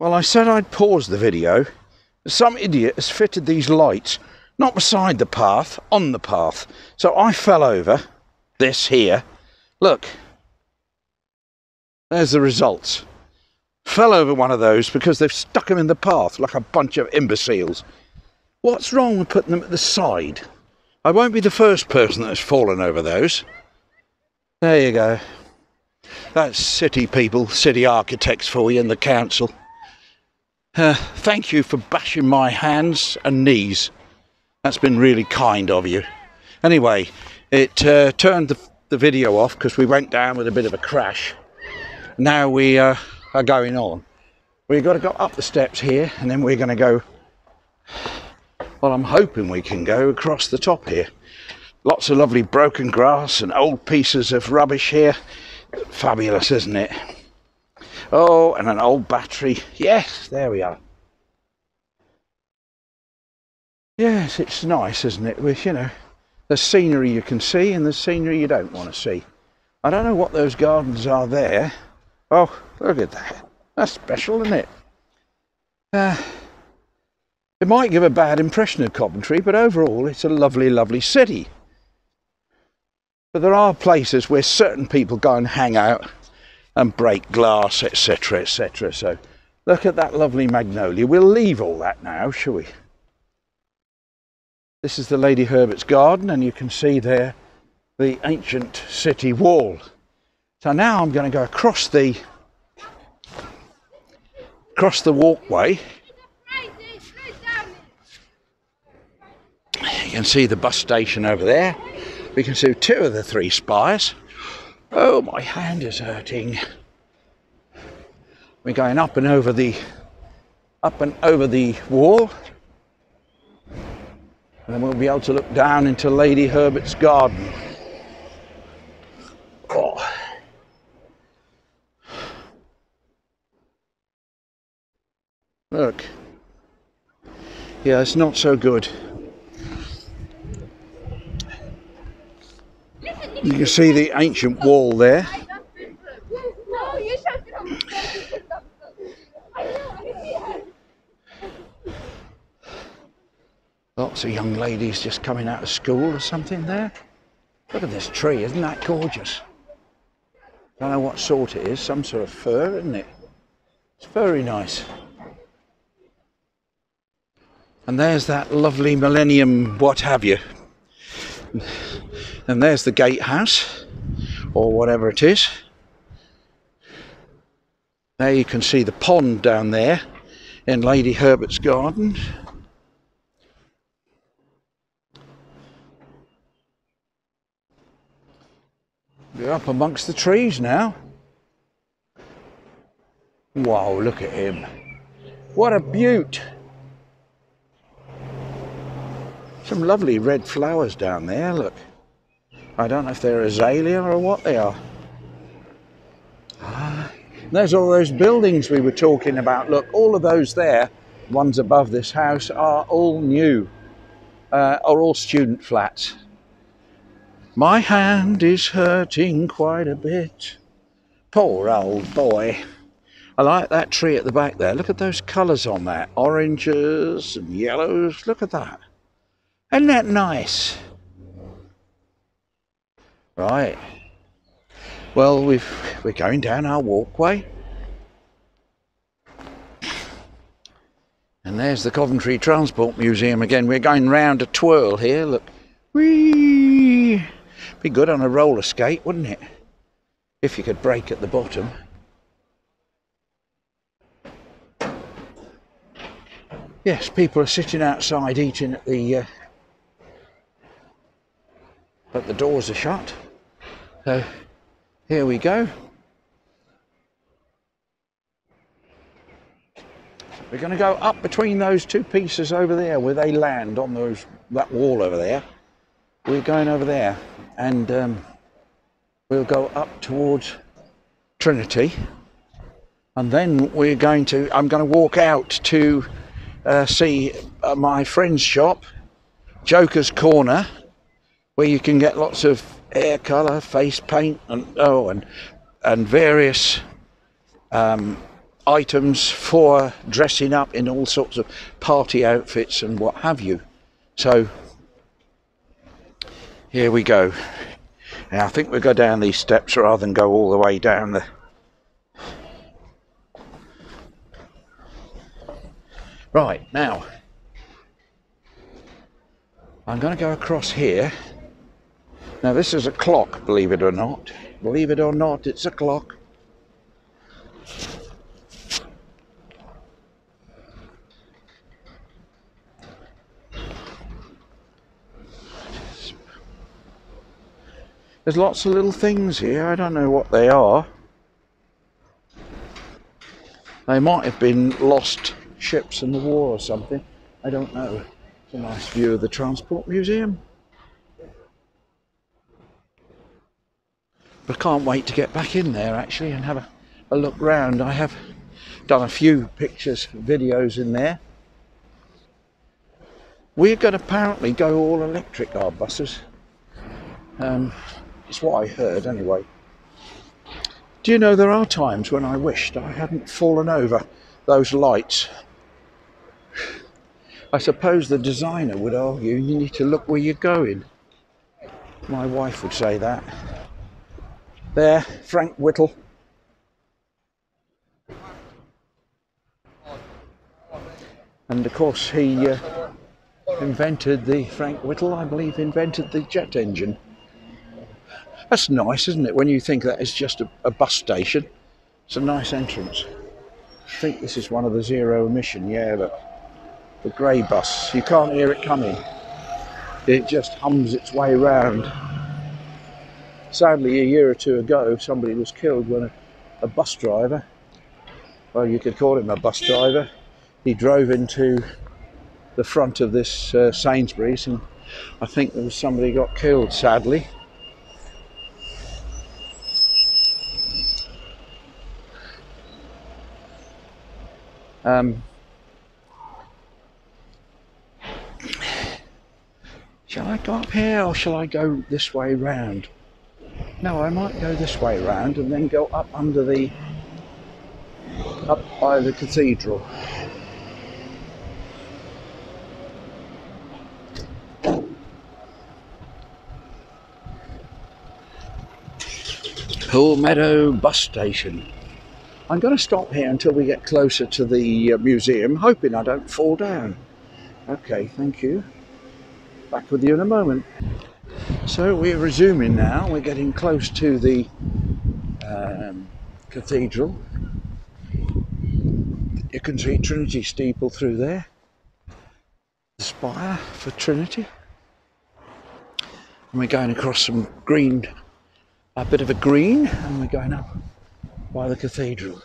Well, I said I'd pause the video. Some idiot has fitted these lights not beside the path, on the path. So I fell over this here. Look, there's the results. Fell over one of those because they've stuck them in the path like a bunch of imbeciles. What's wrong with putting them at the side? I won't be the first person that's fallen over those. There you go. That's city people, city architects for you and the council. Uh, thank you for bashing my hands and knees. That's been really kind of you. Anyway, it uh, turned the, the video off because we went down with a bit of a crash. Now we uh, are going on. We've got to go up the steps here and then we're going to go. Well, I'm hoping we can go across the top here. Lots of lovely broken grass and old pieces of rubbish here. Fabulous, isn't it? Oh, and an old battery. Yes, there we are. Yes, it's nice, isn't it? With, you know, the scenery you can see and the scenery you don't want to see. I don't know what those gardens are there. Oh, look at that. That's special, isn't it? Uh, it might give a bad impression of Coventry, but overall it's a lovely, lovely city. But there are places where certain people go and hang out and break glass, etc., etc. So look at that lovely magnolia. We'll leave all that now, shall we? This is the Lady Herbert's garden, and you can see there the ancient city wall. So now I'm going to go across the across the walkway. You can see the bus station over there. We can see two of the three spires. Oh, my hand is hurting. We're going up and over the up and over the wall. And then we'll be able to look down into Lady Herbert's garden. Oh. Look. Yeah, it's not so good. You can see the ancient wall there. Lots of young ladies just coming out of school or something there. Look at this tree, isn't that gorgeous? Don't know what sort it is, some sort of fir, isn't it? It's very nice. And there's that lovely millennium what have you and there's the gatehouse, or whatever it is. There you can see the pond down there in Lady Herbert's garden. We're up amongst the trees now. Wow, look at him. What a beaut! Some lovely red flowers down there, look. I don't know if they're azalea or what they are. Ah, there's all those buildings we were talking about. Look, all of those there, ones above this house, are all new, uh, are all student flats. My hand is hurting quite a bit. Poor old boy. I like that tree at the back there. Look at those colours on that. Oranges and yellows. Look at that. Isn't that nice? Right. Well, we've, we're going down our walkway. And there's the Coventry Transport Museum again. We're going round a twirl here. Look. Whee! Be good on a roller skate, wouldn't it? If you could brake at the bottom. Yes, people are sitting outside eating at the uh, but the doors are shut. So here we go. We're going to go up between those two pieces over there where they land on those that wall over there. We're going over there and um, we'll go up towards Trinity and then we're going to I'm going to walk out to uh, see uh, my friend's shop Joker's Corner where you can get lots of hair colour, face paint, and oh, and and various um, items for dressing up in all sorts of party outfits and what have you. So here we go. Now I think we'll go down these steps rather than go all the way down the Right, now I'm going to go across here. Now this is a clock, believe it or not. Believe it or not, it's a clock. There's lots of little things here. I don't know what they are. They might have been lost ships in the war or something. I don't know. It's a nice view of the Transport Museum. But I can't wait to get back in there actually and have a, a look round. I have done a few pictures, videos in there. We're going to apparently go all electric, our buses. Um, it's what I heard anyway. Do you know there are times when I wished I hadn't fallen over those lights? I suppose the designer would argue you need to look where you're going. My wife would say that. There, Frank Whittle. And of course, he uh, invented the Frank Whittle, I believe, invented the jet engine. That's nice, isn't it? When you think that is just a, a bus station, it's a nice entrance. I think this is one of the zero emission, yeah, the grey bus, you can't hear it coming. It just hums its way round. Sadly, a year or two ago, somebody was killed when a, a bus driver, well, you could call him a bus driver, he drove into the front of this uh, Sainsbury's and I think there was somebody got killed sadly Um, shall I go up here or shall I go this way round? No, I might go this way round and then go up under the up by the cathedral. Pool Meadow bus station. I'm going to stop here until we get closer to the uh, museum, hoping I don't fall down. Okay, thank you. Back with you in a moment. So we're resuming now. We're getting close to the um, cathedral. You can see Trinity steeple through there. The spire for Trinity. And we're going across some green, a bit of a green, and we're going up by the cathedral.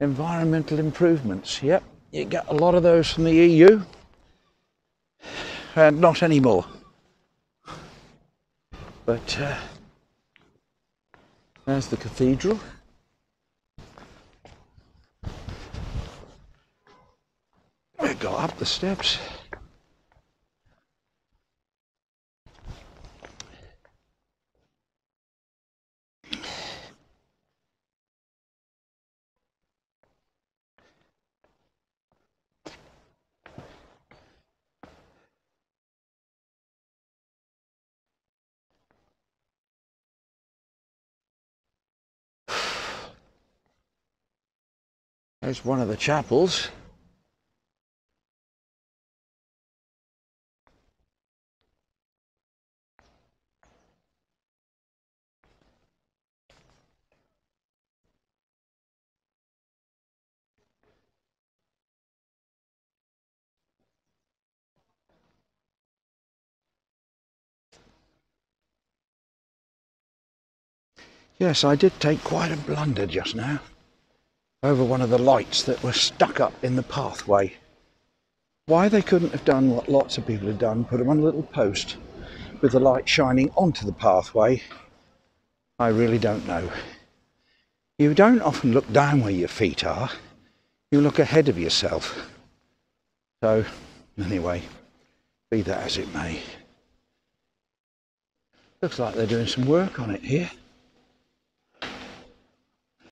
Environmental improvements, yep, you get a lot of those from the EU, and not anymore. But uh, there's the cathedral. We go up the steps. There's one of the chapels. Yes, I did take quite a blunder just now over one of the lights that were stuck up in the pathway. Why they couldn't have done what lots of people have done, put them on a little post with the light shining onto the pathway, I really don't know. You don't often look down where your feet are, you look ahead of yourself. So, anyway, be that as it may. Looks like they're doing some work on it here.